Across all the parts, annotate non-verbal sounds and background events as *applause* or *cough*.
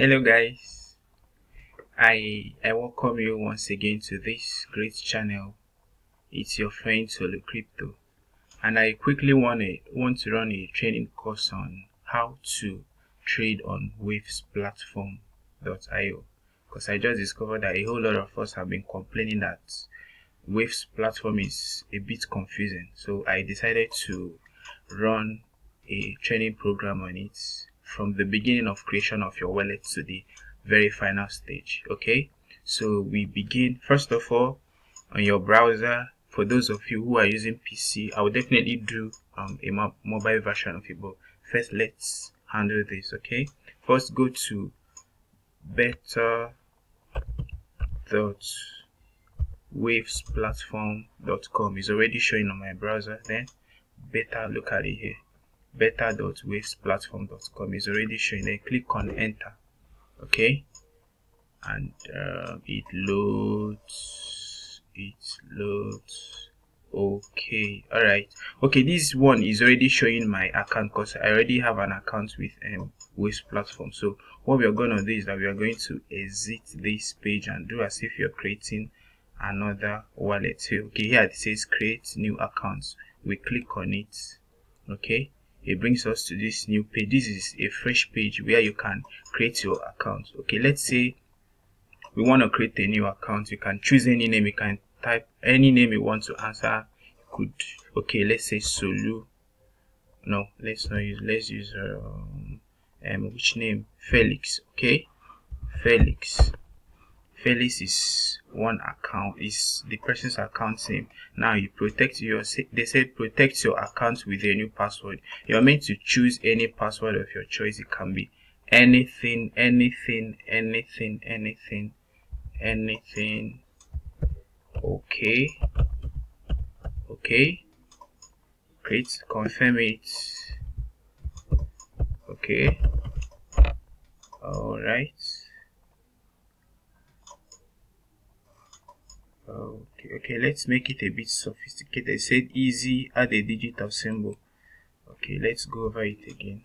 Hello guys, I I welcome you once again to this great channel. It's your friend Solo Crypto, and I quickly want to want to run a training course on how to trade on Waves platform.io because I just discovered that a whole lot of us have been complaining that Waves platform is a bit confusing. So I decided to run a training program on it from the beginning of creation of your wallet to the very final stage okay? So we begin first of all on your browser. For those of you who are using pc i will definitely do um, a mo mobile version of it but first let's handle this okay? First go to beta dot wavesplatform.com is already showing on my browser. Then better look at it here beta.wavesplatform.com is already showing. Then click on enter okay? And uh, it loads it loads. Okay all right okay this one is already showing my account because i already have an account with um waves platform. So what we are going to do is that we are going to exit this page and do as if you're creating another wallet here. Okay here it says create new accounts. We click on it okay it brings us to this new page. This is a fresh page where you can create your account. Okay let's say we want to create a new account. You can choose any name. You can type any name you want to answer. You could okay let's say solu. No let's not use let's use um, um which name? Felix. Okay? Felix. Felix is one account is the person's account name. Now you protect your they said protect your account with a new password. You're meant to choose any password of your choice. It can be anything anything anything anything anything. Okay. Okay. Great. Confirm it. Okay. All right okay okay let's make it a bit sophisticated. I said easy add a digital symbol. Okay let's go over it again.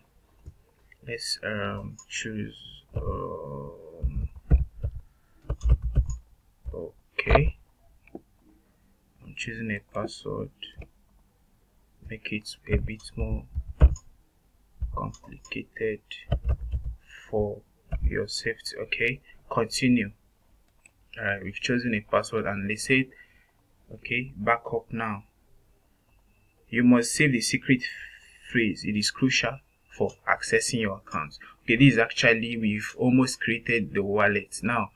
Let's um choose um, okay. I'm choosing a password. Make it a bit more complicated for your safety. Okay continue all right we've chosen a password and they said okay backup now. You must save the secret phrase. It is crucial for accessing your account okay this is actually we've almost created the wallet. Now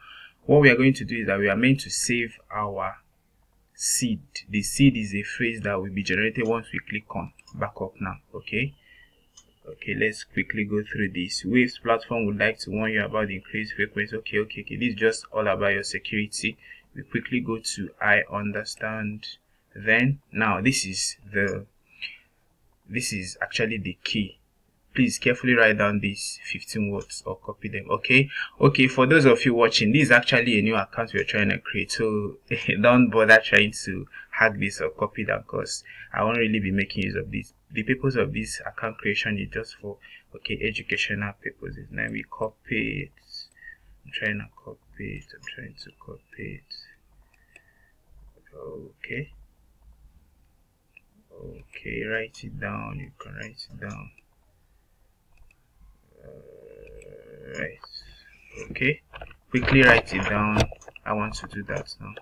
what we are going to do is that we are meant to save our seed. The seed is a phrase that will be generated once we click on backup now okay okay let's quickly go through this. Waves platform would like to warn you about the increased frequency? Okay okay okay. This is just all about your security. We quickly go to i understand. Then now this is the this is actually the key please carefully write down these 15 words or copy them okay? Okay for those of you watching this is actually a new account we're trying to create so *laughs* don't bother trying to hack this or copy that because i won't really be making use of this. The purpose of this account creation is just for okay educational purposes. Now we copy it. I'm trying to copy it. I'm trying to copy it. Okay. Okay write it down. You can write it down right okay. Quickly write it down. I want to do that now.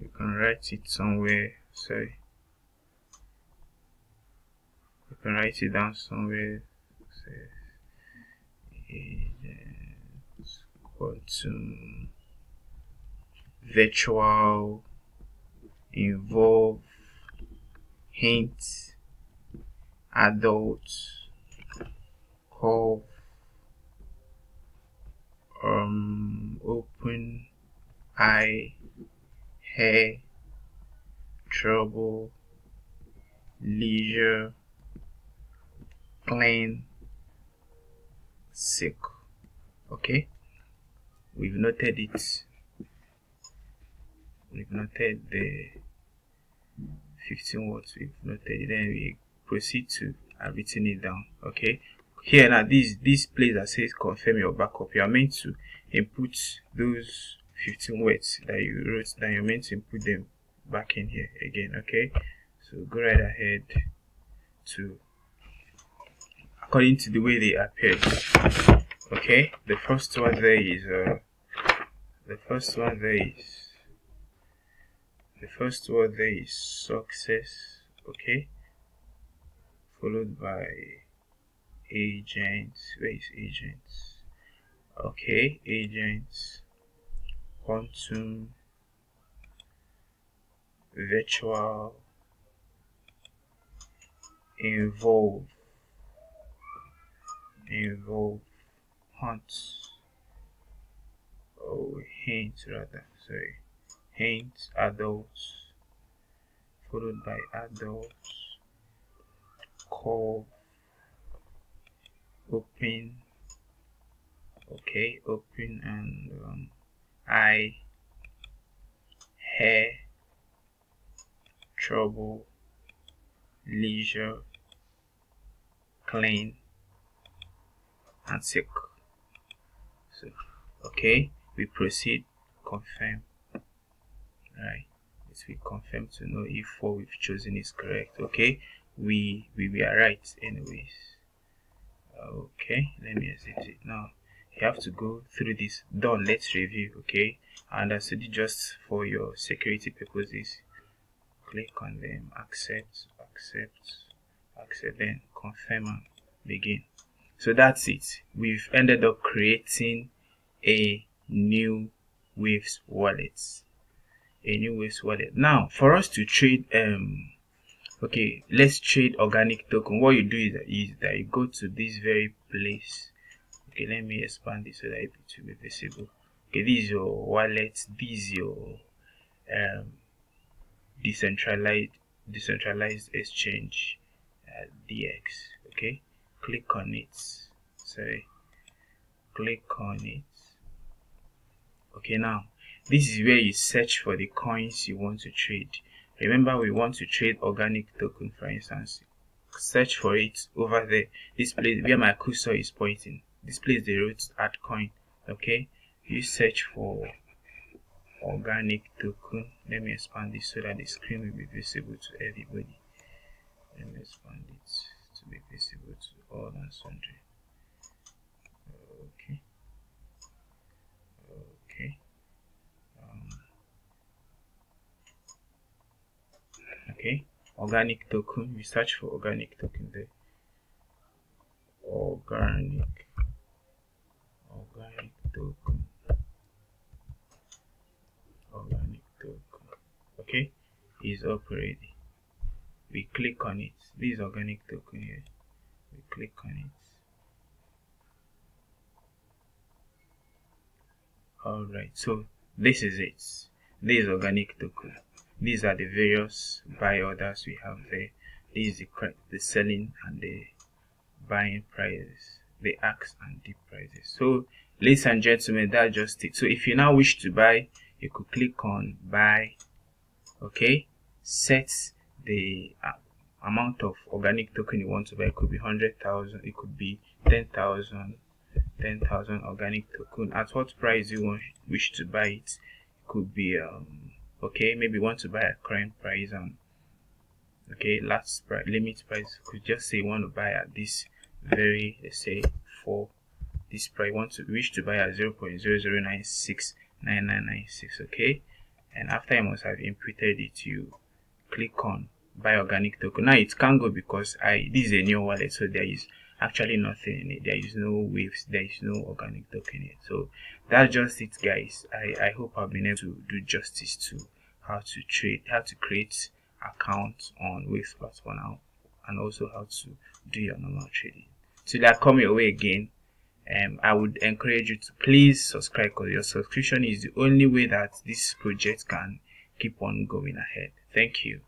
You can write it somewhere sorry. You can write it down somewhere. Say quantum virtual involve hint adult call um open eye hair trouble leisure clean sick. Okay? We've noted it. We've noted the 15 words. We've noted then we proceed to I've written it down okay? Here now this this place that says confirm your backup you are meant to input those 15 words that you wrote then you're meant to input them back in here again okay? So go right ahead to according to the way they appear okay? The first one there is uh the first one there is the first one there is success okay followed by agents where is agents. Okay agents quantum virtual involve involve hunt oh hint rather sorry. Hint adults followed by adults call open okay open and um, eye hair trouble leisure clean and sick. So okay we proceed confirm. Right Let's we confirm to know if what we've chosen is correct okay we we were right anyways. Okay let me exit it now. You have to go through this done let's review okay? And I said just for your security purposes click on them accept accept accept then confirm and begin. So that's it. We've ended up creating a new waves wallet. A new waves wallet. Now for us to trade um okay let's trade organic token. What you do is that, is that you go to this very place. Okay let me expand this so that it will be visible. Okay this is your wallet. This is your um decentralized decentralized exchange uh, DEX okay click on it. Sorry. Click on it. Okay now this is where you search for the coins you want to trade remember we want to trade organic token for instance. Search for it over there. This place where my cursor is pointing. This place the root at coin. Okay? You search for organic token. Let me expand this so that the screen will be visible to everybody. Let me expand it to be visible to all and sundry okay okay um, okay. Organic token. We search for organic token there. Organic. Organic token. Organic token. Okay. Is up already we click on it. This organic token here. We click on it. All right so this is it. This is organic token these are the various buy orders we have there. This is the the selling and the buying prices the ask and the prices. So ladies and gentlemen that's just it. So if you now wish to buy you could click on buy okay? Set the uh, amount of organic token you want to buy. It could be 100,000 it could be 10,000 10,000 organic token. At what price you want wish to buy it, it could be um okay maybe want to buy a current price and okay last price limit price. Could just say want to buy at this very let's say for this price want to wish to buy at 0 0.00969996 okay? And after I must have inputted it you. Click on buy organic token. Now it can't go because i this is a new wallet so there is actually nothing in it. There is no waves there is no organic token yet so that's just it guys. I i hope i've been able to do justice to how to trade how to create accounts on waves platform now and also how to do your normal trading. So that come your way again. Um, I would encourage you to please subscribe because your subscription is the only way that this project can keep on going ahead. Thank you.